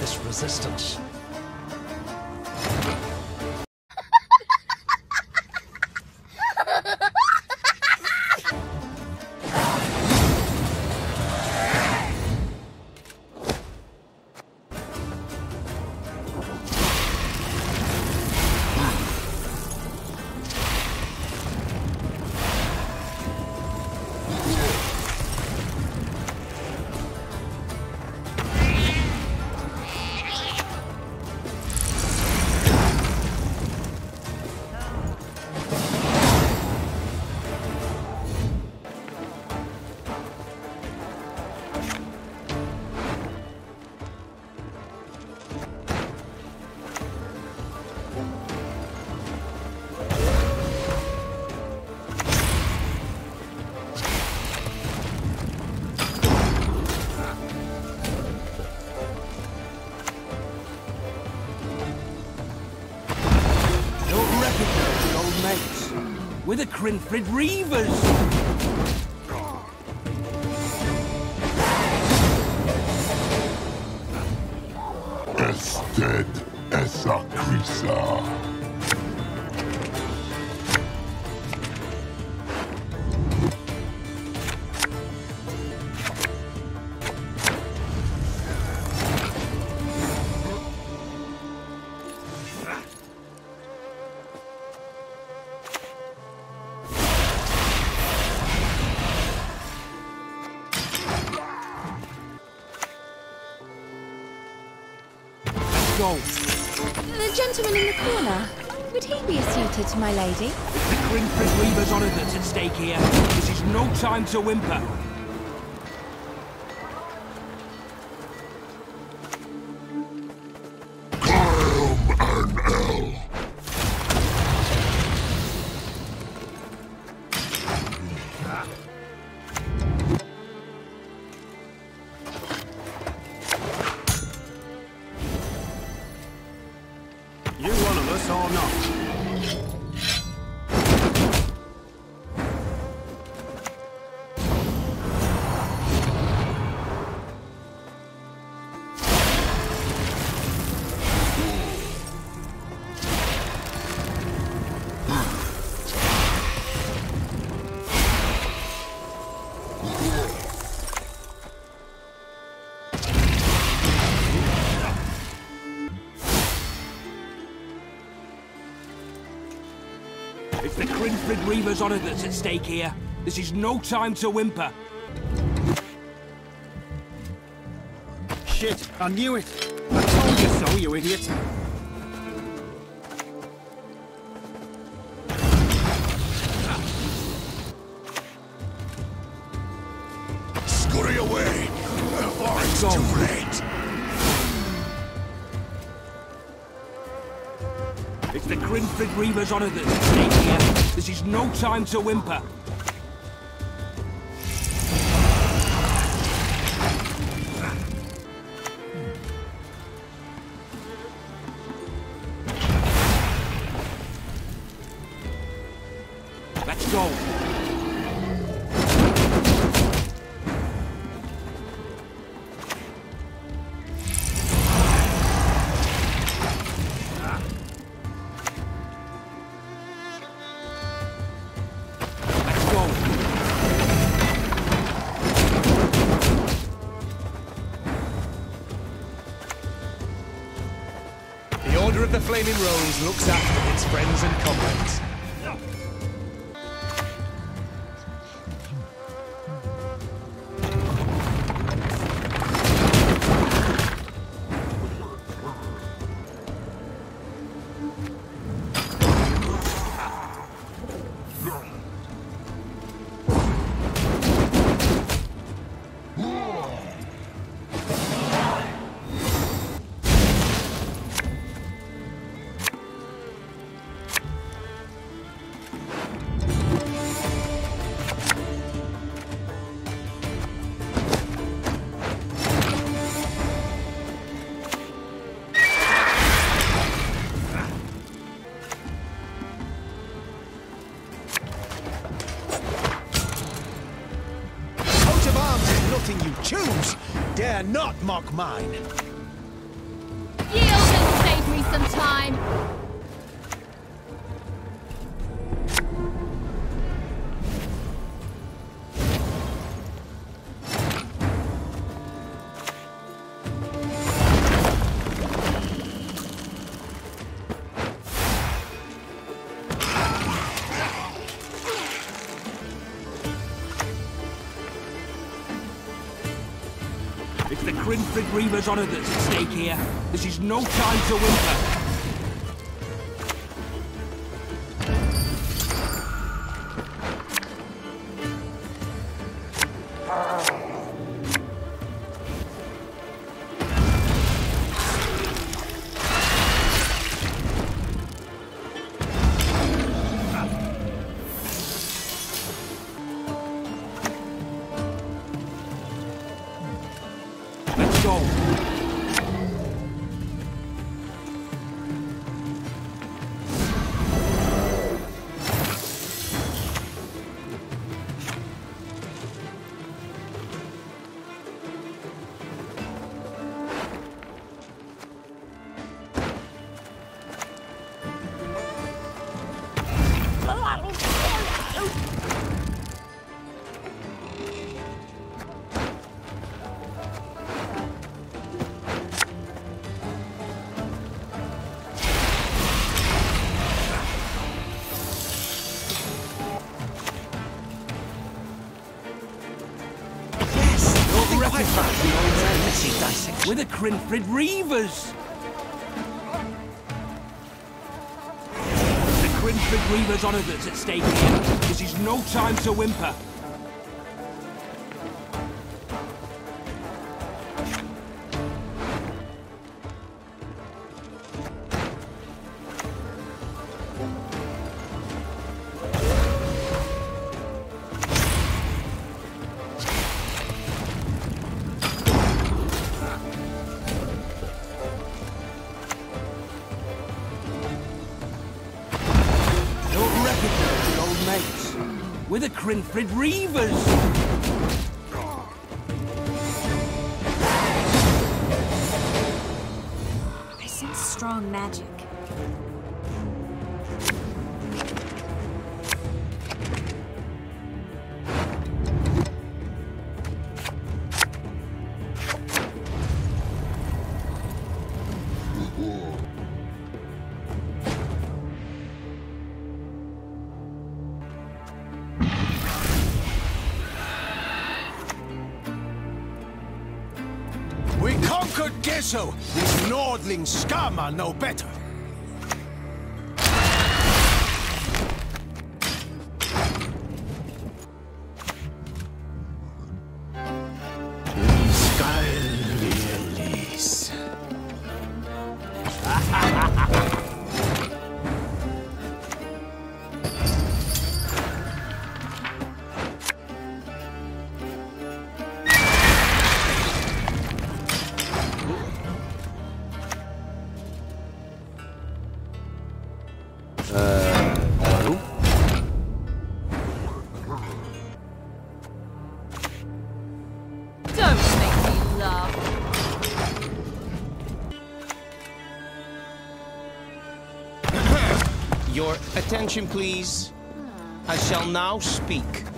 this resistance. Crinfrid Reavers. Go. The gentleman in the corner. Would he be suited to my lady? The Crinfrid Reavers' honour that's at stake here. This is no time to whimper. Us or not? Reavers' honour that's at stake here. This is no time to whimper. Shit, I knew it. I told you so, you idiot. Scurry away. Or it's Go. too late. It's the Crinfrid Reavers' honour that's at stake here. This is no time to whimper. Rose looks after its friends and comrades. Mock mine. Crinfrid Reaver's honor that's at stake here. This is no time to whimper. The Crinfrid Reavers. The Crinfrid Reaver's honor that's at stake here. This is no time to whimper. The Crinfrid Reavers. Conquered so. These Nordling scum are no better. Attention, please. I shall now speak.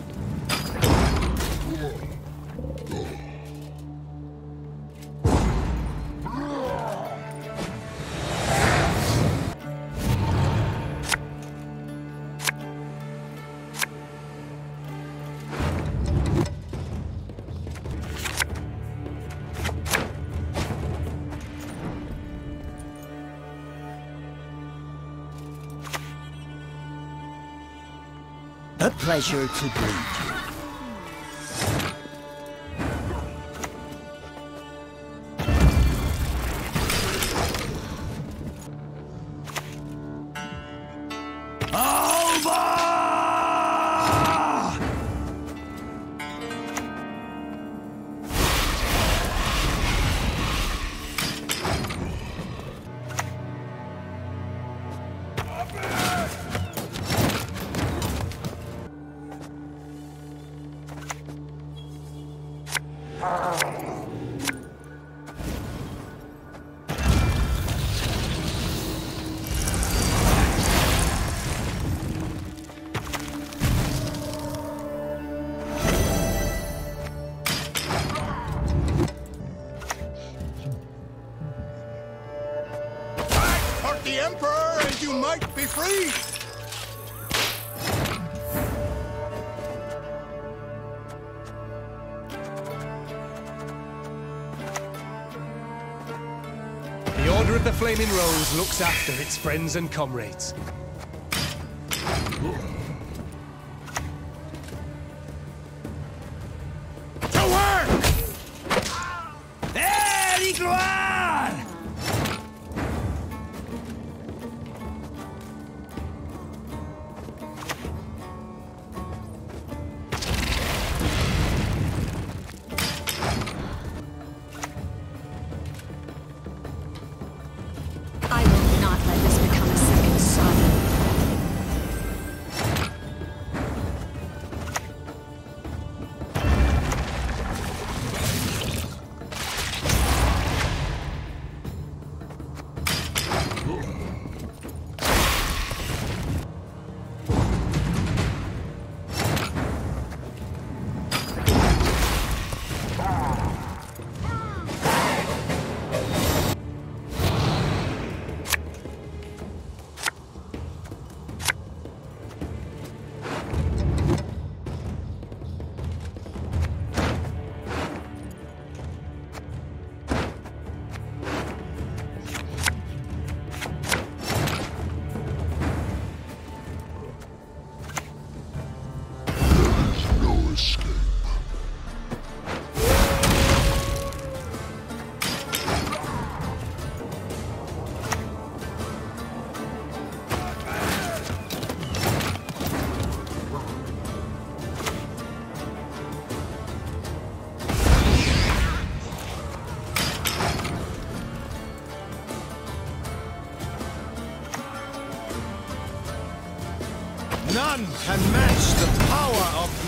A pleasure to greet you. Flaming looks after its friends and comrades. To work! There, Igloire!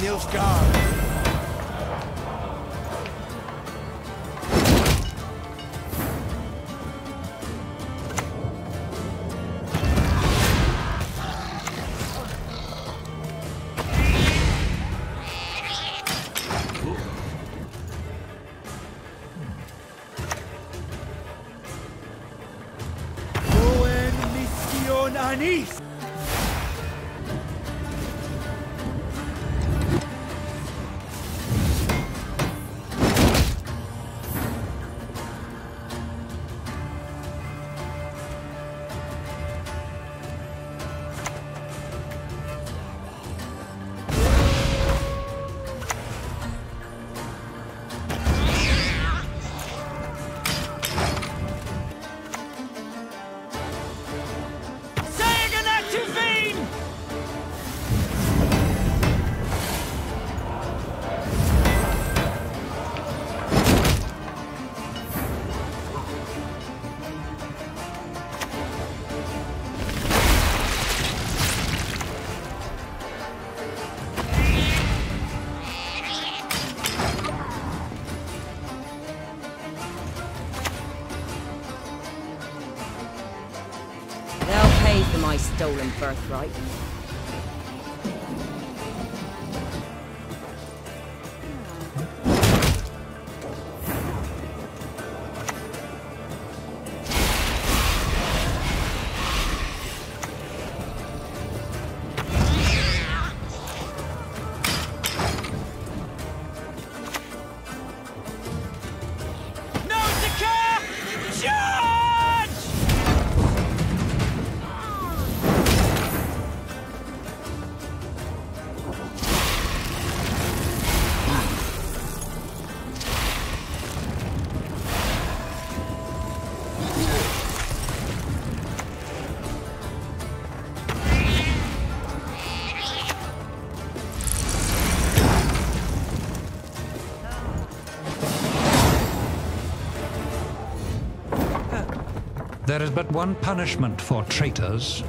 Nilfgaard! Anis! Birthright. There is but one punishment for traitors.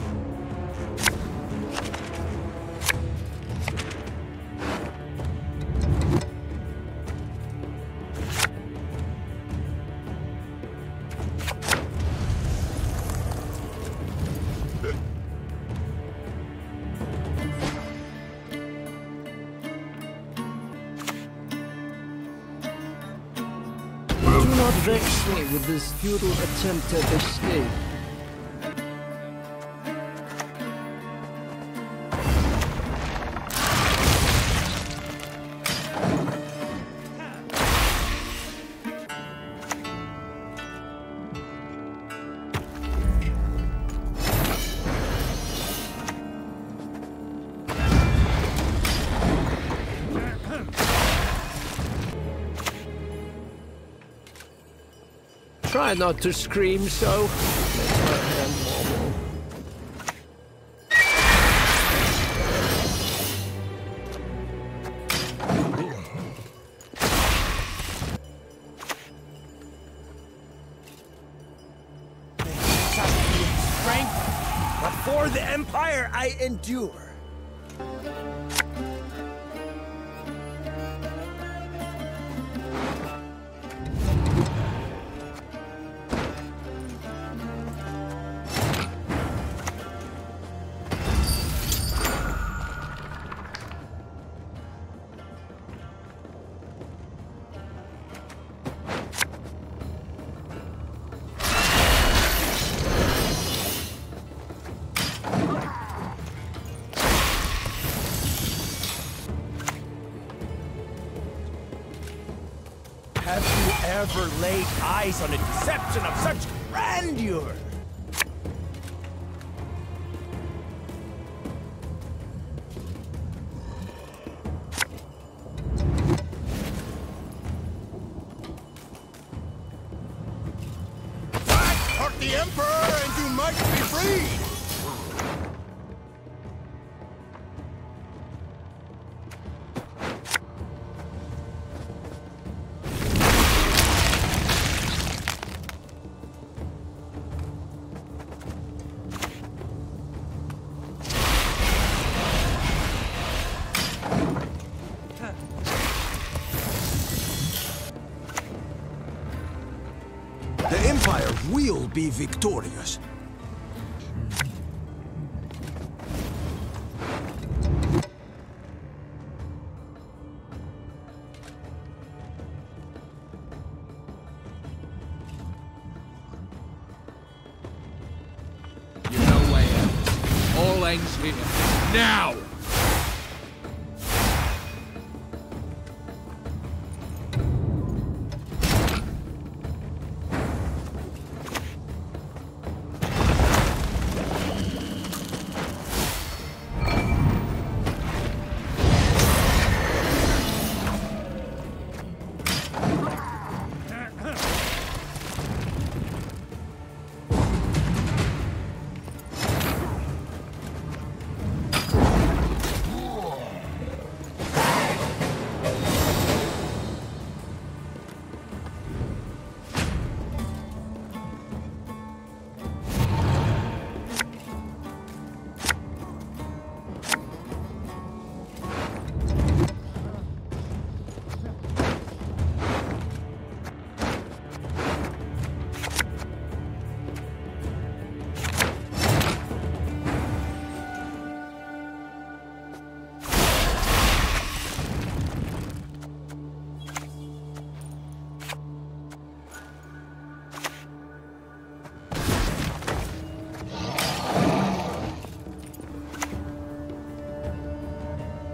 Do me with this futile attempt at escape. Try not to scream so. Strength, but for the Empire I endure. Ever laid eyes on a deception of such grandeur? Back, the Emperor, and you might be freed! Be victorious. You know out. All ends here. Now!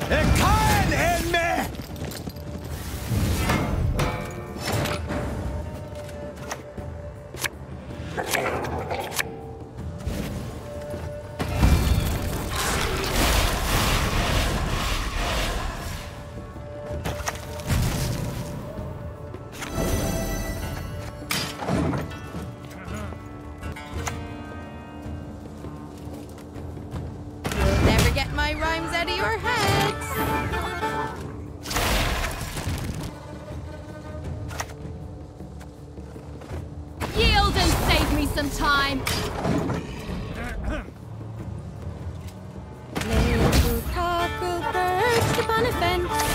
Kan en upon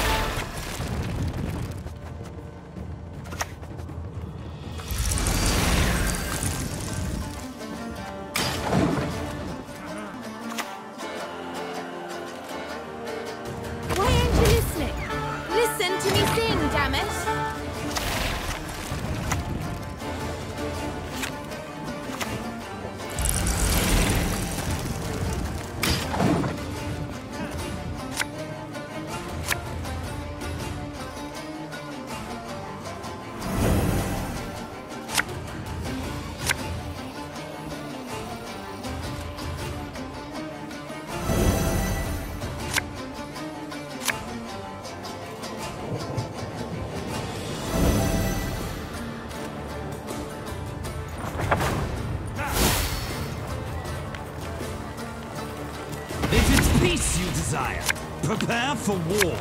for war.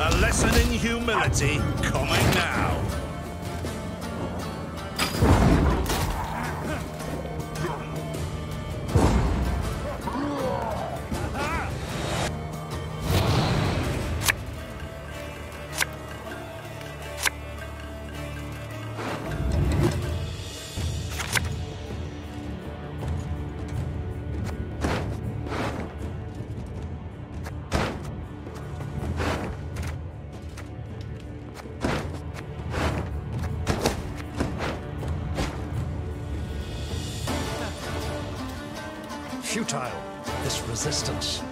A lesson in humility coming now. Futile, this resistance.